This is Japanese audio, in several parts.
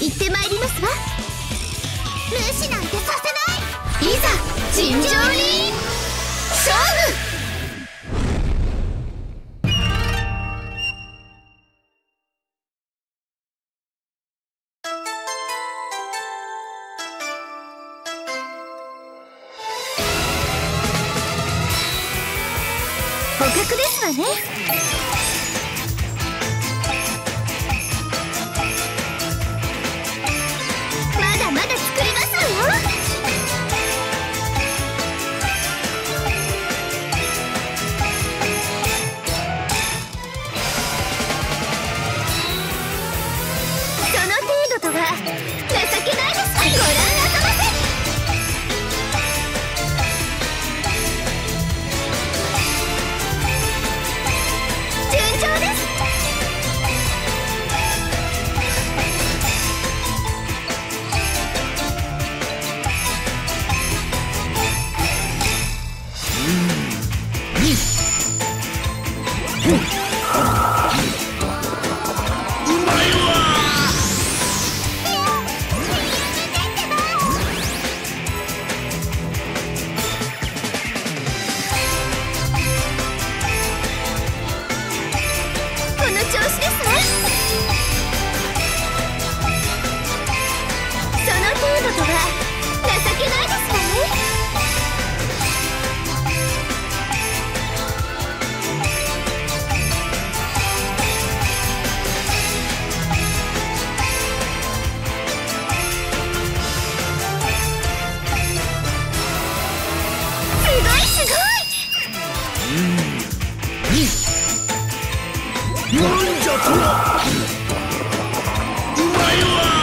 行ってまいりますわ。無視なんてさせない。いざ尋常に。勝負。捕獲ですわね。you なん。じゃとはお前は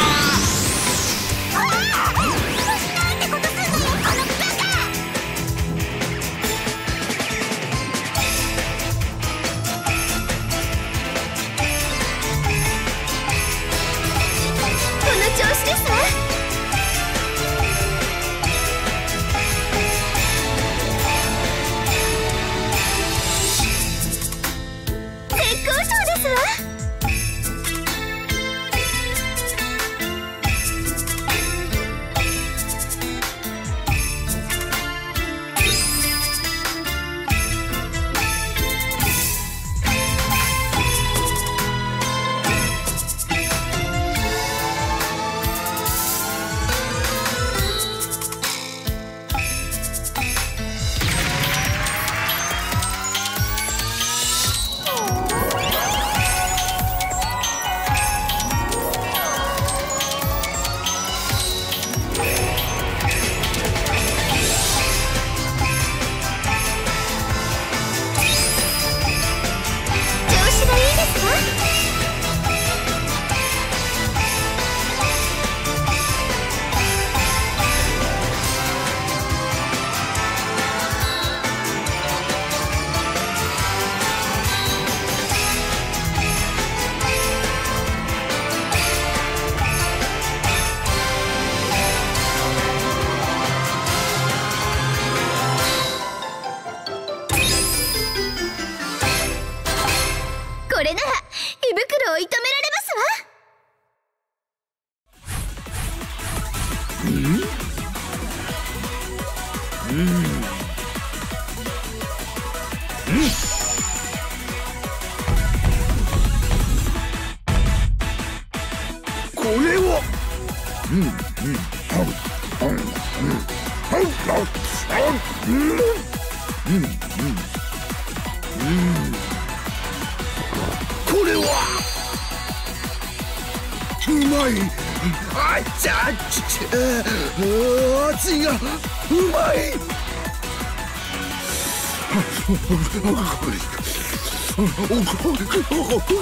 なら胃袋を射止められますわ。うん。うん。これはうん。うん。うん。うん。まい。あっちゃちゃあちがうまいおお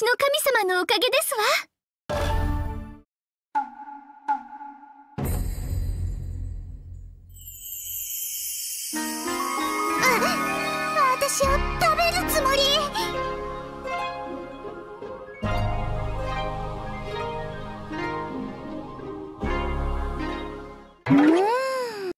私の神様のおかげですわ。